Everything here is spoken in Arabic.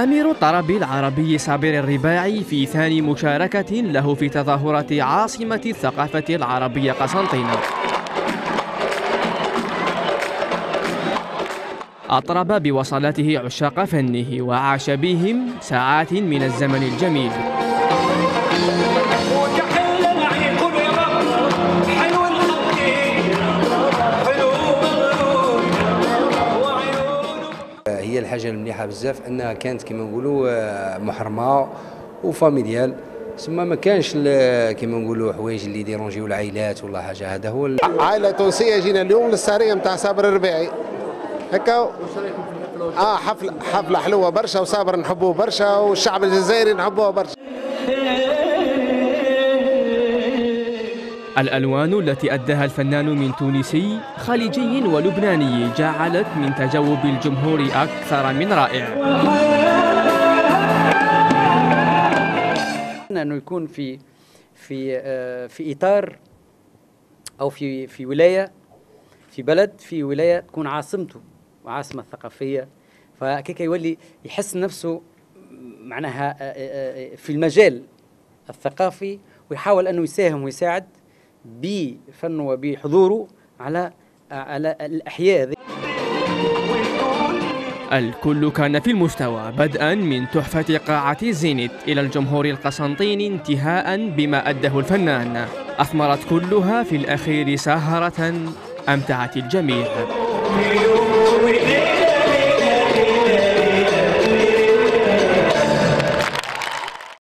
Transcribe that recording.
أمير الطرب العربي صابر الرباعي في ثاني مشاركة له في تظاهرة عاصمة الثقافة العربية قسنطينة. أطرب بوصلاته عشاق فنه وعاش بهم ساعات من الزمن الجميل. هي الحاجة المليحة بزاف أنها كانت كما نقولوا آه، محرمة وفاميليال ثم ما كانش ال- كما نقولوا حوايج اللي ديرونجيو العائلات ولا حاجة هذا هو عائلة تونسية جينا اليوم للسهرية نتاع صابر الربيعي هكا آه حفلة حفلة حلوة برشا وصابر نحبوه برشا والشعب الجزائري نحبوه برشا. الألوان التي أداها الفنان من تونسي خليجي ولبناني جعلت من تجاوب الجمهور أكثر من رائع. انه يكون في في آه، في إطار أو في في ولاية في بلد في ولاية تكون عاصمته وعاصمة ثقافيه فكيك يولي يحس نفسه معناها آه، آه، في المجال الثقافي ويحاول أنه يساهم ويساعد. بفنه وبحضوره على على الأحياء الكل كان في المستوى بدءا من تحفة قاعة زينت إلى الجمهور القسنطيني انتهاء بما أده الفنان. أثمرت كلها في الأخير سهرة أمتعت الجميع.